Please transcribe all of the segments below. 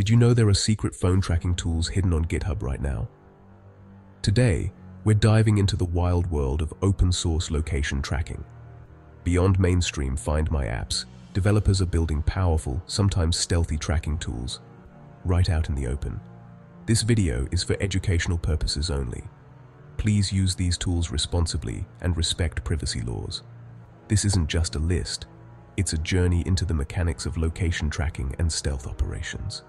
Did you know there are secret phone tracking tools hidden on GitHub right now? Today, we're diving into the wild world of open source location tracking. Beyond mainstream Find My apps, developers are building powerful, sometimes stealthy tracking tools right out in the open. This video is for educational purposes only. Please use these tools responsibly and respect privacy laws. This isn't just a list, it's a journey into the mechanics of location tracking and stealth operations.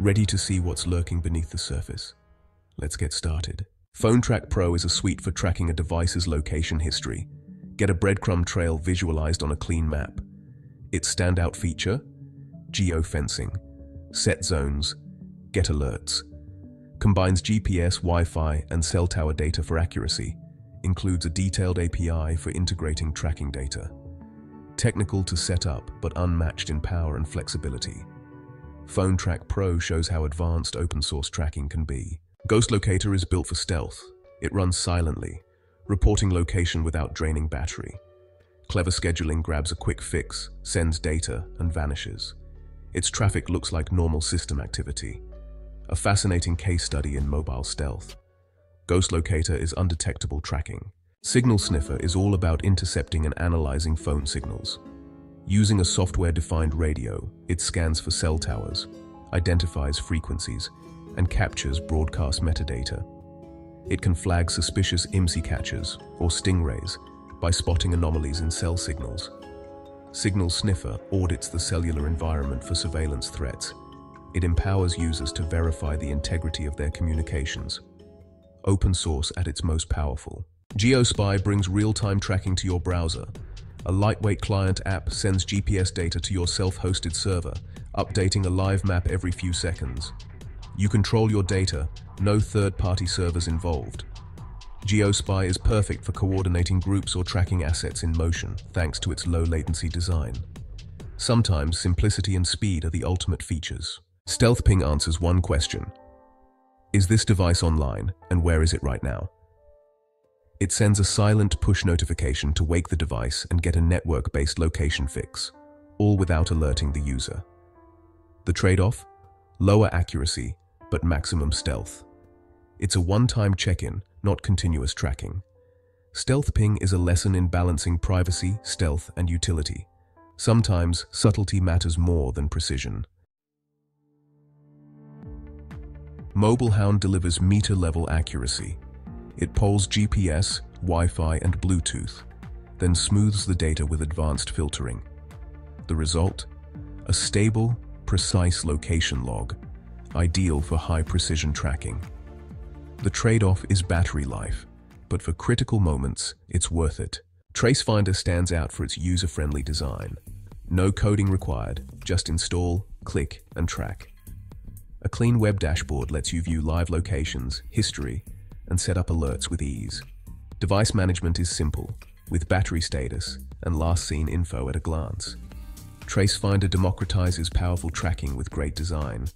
Ready to see what's lurking beneath the surface? Let's get started. PhoneTrack Pro is a suite for tracking a device's location history. Get a breadcrumb trail visualized on a clean map. Its standout feature? Geofencing. Set zones. Get alerts. Combines GPS, Wi-Fi, and cell tower data for accuracy. Includes a detailed API for integrating tracking data. Technical to set up, but unmatched in power and flexibility. PhoneTrack Pro shows how advanced open source tracking can be. Ghost Locator is built for stealth. It runs silently, reporting location without draining battery. Clever scheduling grabs a quick fix, sends data, and vanishes. Its traffic looks like normal system activity. A fascinating case study in mobile stealth. Ghost Locator is undetectable tracking. Signal Sniffer is all about intercepting and analyzing phone signals. Using a software-defined radio, it scans for cell towers, identifies frequencies, and captures broadcast metadata. It can flag suspicious IMSI catchers or stingrays by spotting anomalies in cell signals. Signal Sniffer audits the cellular environment for surveillance threats. It empowers users to verify the integrity of their communications. Open source at its most powerful. GeoSpy brings real-time tracking to your browser, a lightweight client app sends GPS data to your self-hosted server, updating a live map every few seconds. You control your data, no third-party servers involved. GeoSpy is perfect for coordinating groups or tracking assets in motion, thanks to its low-latency design. Sometimes simplicity and speed are the ultimate features. StealthPing answers one question. Is this device online, and where is it right now? It sends a silent push notification to wake the device and get a network-based location fix, all without alerting the user. The trade-off? Lower accuracy, but maximum stealth. It's a one-time check-in, not continuous tracking. Stealth ping is a lesson in balancing privacy, stealth, and utility. Sometimes subtlety matters more than precision. Mobile Hound delivers meter-level accuracy, it polls GPS, Wi-Fi, and Bluetooth, then smooths the data with advanced filtering. The result? A stable, precise location log, ideal for high-precision tracking. The trade-off is battery life, but for critical moments, it's worth it. Tracefinder stands out for its user-friendly design. No coding required, just install, click, and track. A clean web dashboard lets you view live locations, history, and set up alerts with ease. Device management is simple, with battery status and last seen info at a glance. Tracefinder democratizes powerful tracking with great design.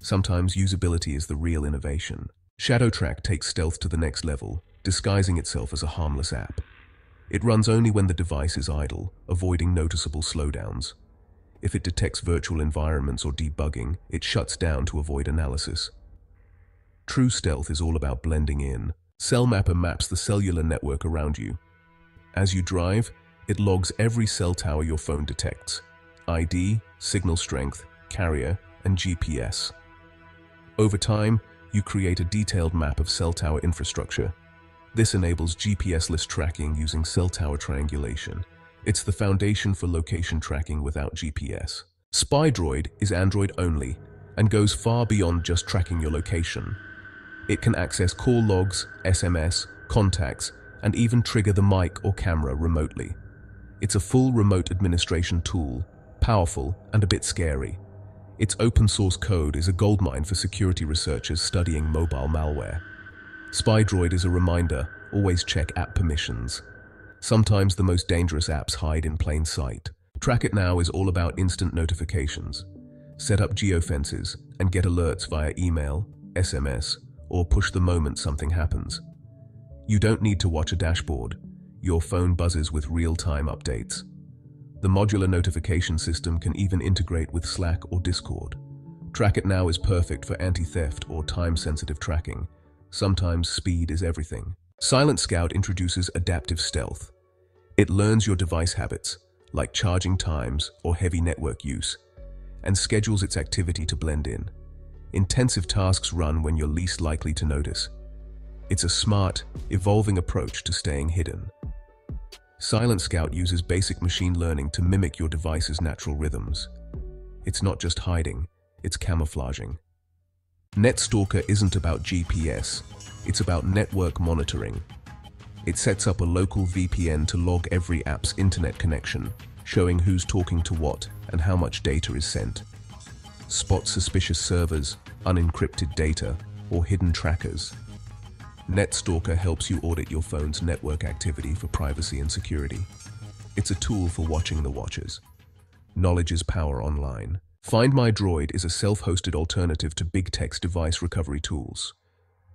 Sometimes usability is the real innovation. ShadowTrack takes stealth to the next level, disguising itself as a harmless app. It runs only when the device is idle, avoiding noticeable slowdowns. If it detects virtual environments or debugging, it shuts down to avoid analysis. True stealth is all about blending in. CellMapr maps the cellular network around you. As you drive, it logs every cell tower your phone detects. ID, signal strength, carrier, and GPS. Over time, you create a detailed map of cell tower infrastructure. This enables GPS-less tracking using cell tower triangulation. It's the foundation for location tracking without GPS. SpyDroid is Android only and goes far beyond just tracking your location. It can access call logs, SMS, contacts, and even trigger the mic or camera remotely. It's a full remote administration tool, powerful and a bit scary. Its open source code is a goldmine for security researchers studying mobile malware. SpyDroid is a reminder, always check app permissions. Sometimes the most dangerous apps hide in plain sight. Track It Now is all about instant notifications. Set up geofences and get alerts via email, SMS, or push the moment something happens. You don't need to watch a dashboard. Your phone buzzes with real-time updates. The modular notification system can even integrate with Slack or Discord. Track It Now is perfect for anti-theft or time-sensitive tracking. Sometimes speed is everything. Silent Scout introduces adaptive stealth. It learns your device habits, like charging times or heavy network use, and schedules its activity to blend in. Intensive tasks run when you're least likely to notice. It's a smart, evolving approach to staying hidden. Silent Scout uses basic machine learning to mimic your device's natural rhythms. It's not just hiding, it's camouflaging. NetStalker isn't about GPS, it's about network monitoring. It sets up a local VPN to log every app's internet connection, showing who's talking to what and how much data is sent. Spot suspicious servers, unencrypted data, or hidden trackers. NetStalker helps you audit your phone's network activity for privacy and security. It's a tool for watching the watchers. Knowledge is power online. Find My Droid is a self-hosted alternative to big tech's device recovery tools.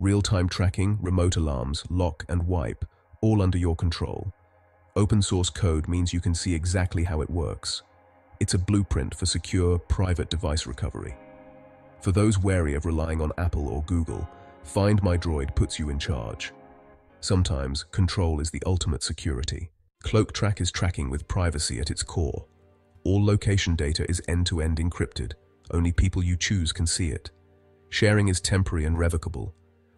Real-time tracking, remote alarms, lock and wipe, all under your control. Open source code means you can see exactly how it works. It's a blueprint for secure, private device recovery. For those wary of relying on Apple or Google, Find My Droid puts you in charge. Sometimes, control is the ultimate security. CloakTrack is tracking with privacy at its core. All location data is end-to-end -end encrypted. Only people you choose can see it. Sharing is temporary and revocable,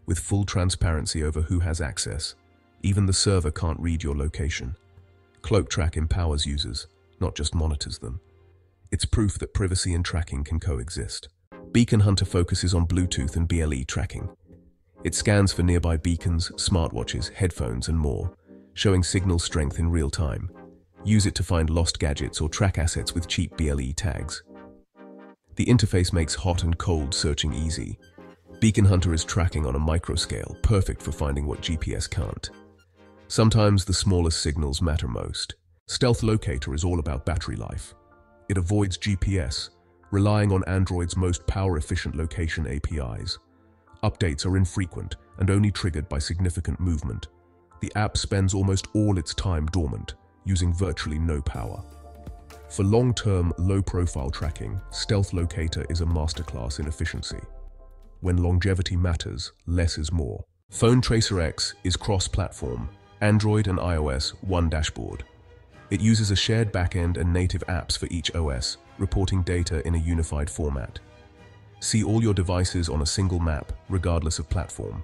with full transparency over who has access. Even the server can't read your location. CloakTrack empowers users, not just monitors them. It's proof that privacy and tracking can coexist. Beacon Hunter focuses on Bluetooth and BLE tracking. It scans for nearby beacons, smartwatches, headphones, and more, showing signal strength in real time. Use it to find lost gadgets or track assets with cheap BLE tags. The interface makes hot and cold searching easy. Beacon Hunter is tracking on a microscale, perfect for finding what GPS can't. Sometimes the smallest signals matter most. Stealth Locator is all about battery life. It avoids GPS, relying on Android's most power-efficient location APIs. Updates are infrequent and only triggered by significant movement. The app spends almost all its time dormant, using virtually no power. For long-term, low-profile tracking, Stealth Locator is a masterclass in efficiency. When longevity matters, less is more. Phone Tracer X is cross-platform, Android and iOS, one dashboard. It uses a shared backend and native apps for each OS, reporting data in a unified format. See all your devices on a single map, regardless of platform.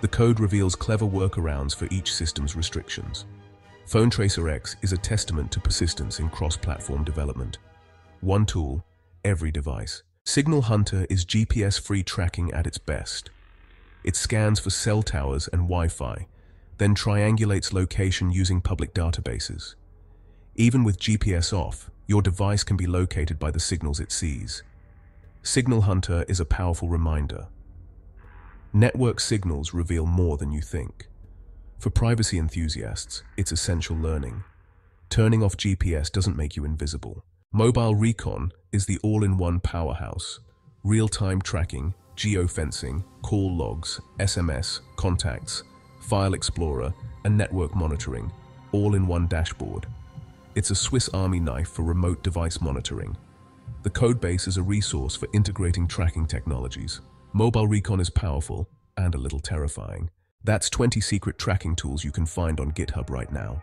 The code reveals clever workarounds for each system's restrictions. Phone Tracer X is a testament to persistence in cross-platform development. One tool, every device. Signal Hunter is GPS-free tracking at its best. It scans for cell towers and Wi-Fi, then triangulates location using public databases. Even with GPS off, your device can be located by the signals it sees. Signal Hunter is a powerful reminder. Network signals reveal more than you think. For privacy enthusiasts, it's essential learning. Turning off GPS doesn't make you invisible. Mobile Recon is the all-in-one powerhouse. Real-time tracking, geofencing, call logs, SMS, contacts, file explorer, and network monitoring, all in one dashboard. It's a Swiss Army knife for remote device monitoring, the codebase is a resource for integrating tracking technologies. Mobile Recon is powerful and a little terrifying. That's 20 secret tracking tools you can find on GitHub right now.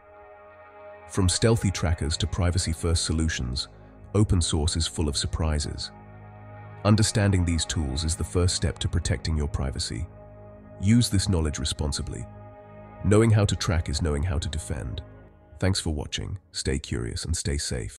From stealthy trackers to privacy-first solutions, open source is full of surprises. Understanding these tools is the first step to protecting your privacy. Use this knowledge responsibly. Knowing how to track is knowing how to defend. Thanks for watching, stay curious and stay safe.